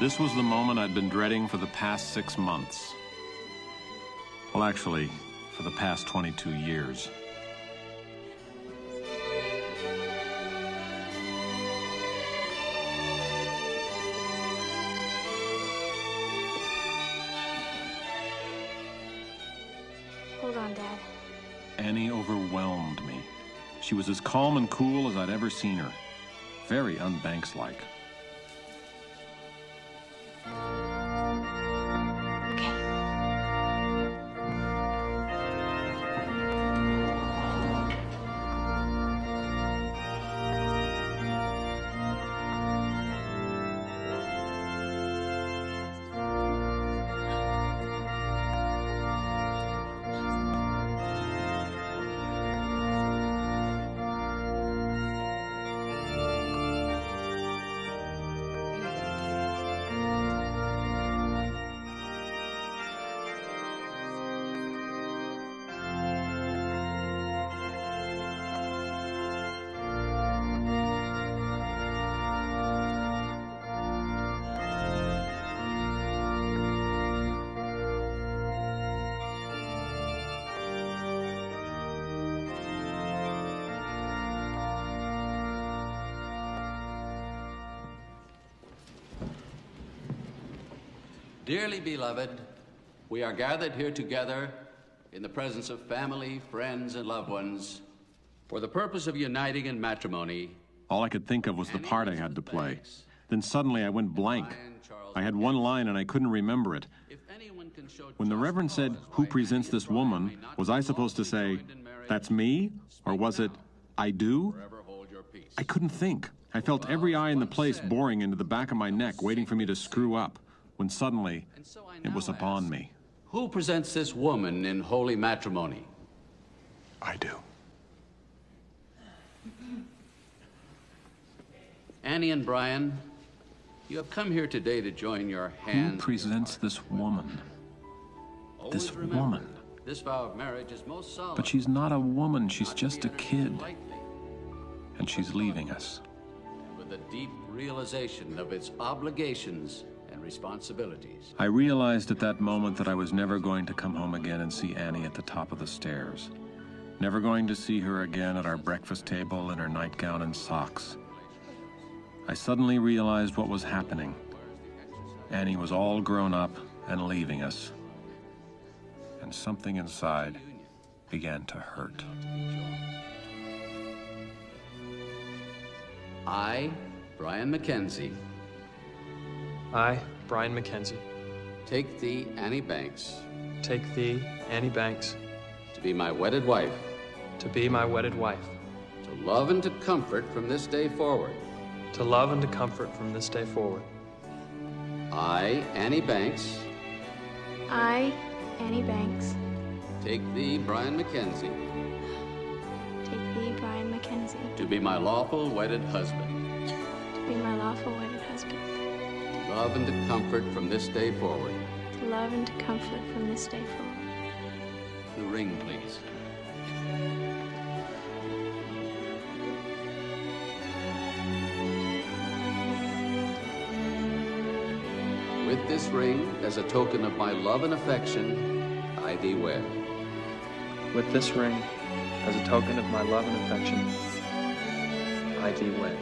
This was the moment I'd been dreading for the past six months. Well, actually, for the past 22 years. Hold on, Dad. Annie overwhelmed me. She was as calm and cool as I'd ever seen her. Very unbanks Música Dearly beloved, we are gathered here together in the presence of family, friends, and loved ones for the purpose of uniting in matrimony. All I could think of was the part I had to play. Then suddenly I went blank. I had one line and I couldn't remember it. If anyone can show When the Reverend said, Who presents this woman? was I supposed to say, joined in marriage, That's me? Or was it, I do? forever hold your peace. I couldn't think. I felt every eye in the place boring into the back of my neck, waiting for me to screw up, when suddenly so it was upon ask, me. Who presents this woman in holy matrimony? I do. Annie and Brian, you have come here today to join your hand. Who presents this woman? Always this remember, woman? This vow of marriage is most solemn. But she's not a woman, she's just a kid, lightly, and she's leaving us. With a deep realization of its obligations and responsibilities. I realized at that moment that I was never going to come home again and see Annie at the top of the stairs. Never going to see her again at our breakfast table in her nightgown and socks. I suddenly realized what was happening. Annie was all grown up and leaving us. And something inside began to hurt. I, Brian Mackenzie, I, Brian McKenzie. take thee, Annie Banks, take thee, Annie Banks, to be my wedded wife, to be my wedded wife, to love and to comfort from this day forward. to love and to comfort from this day forward. I, Annie Banks, I, Annie Banks, take thee, Brian McKenzie. take thee, Brian McKenzie. to be my lawful wedded husband, to be my lawful wedded husband, to love and to comfort from this day forward. to love and to comfort from this day forward. The ring, please. With this ring, as a token of my love and affection, I thee wed. With this ring, as a token of my love and affection, I thee wed.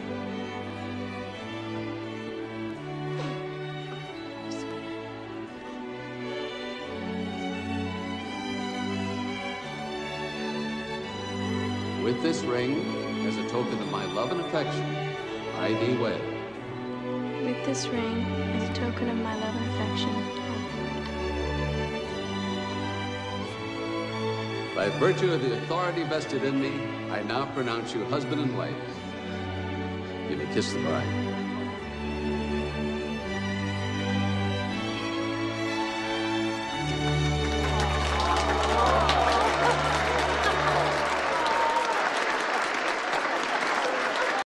With this ring, as a token of my love and affection, I thee wed. With this ring, as a token of my love and affection, I By virtue of the authority vested in me, I now pronounce you husband and wife. You may kiss the bride.